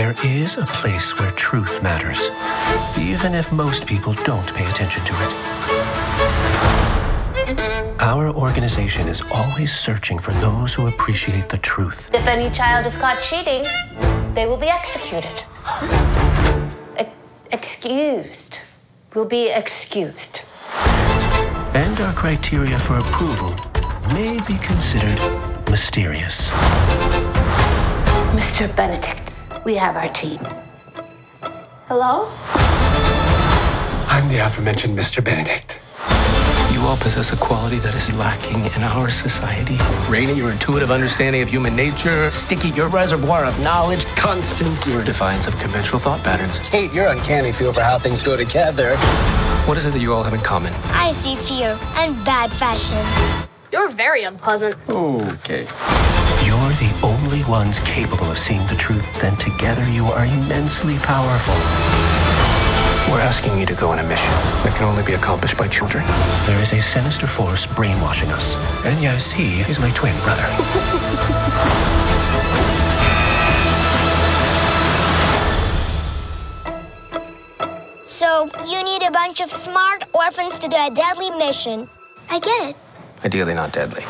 There is a place where truth matters, even if most people don't pay attention to it. Our organization is always searching for those who appreciate the truth. If any child is caught cheating, they will be executed. E- excused. Will be excused. And our criteria for approval may be considered mysterious. Mr. Benedict, we have our team. Hello? I'm the aforementioned Mr. Benedict. You all possess a quality that is lacking in our society. Reynie, your intuitive understanding of human nature. Sticky, your reservoir of knowledge. Constance, your defiance of conventional thought patterns. Kate, your uncanny feel for how things go together. What is it that you all have in common? I see fear and bad fashion. You're very unpleasant. Okay. You're the only ones capable of seeing the truth, then together you are immensely powerful. We're asking you to go on a mission that can only be accomplished by children. There is a sinister force brainwashing us. And yes, he is my twin brother. So, you need a bunch of smart orphans to do a deadly mission. I get it. Ideally, not deadly.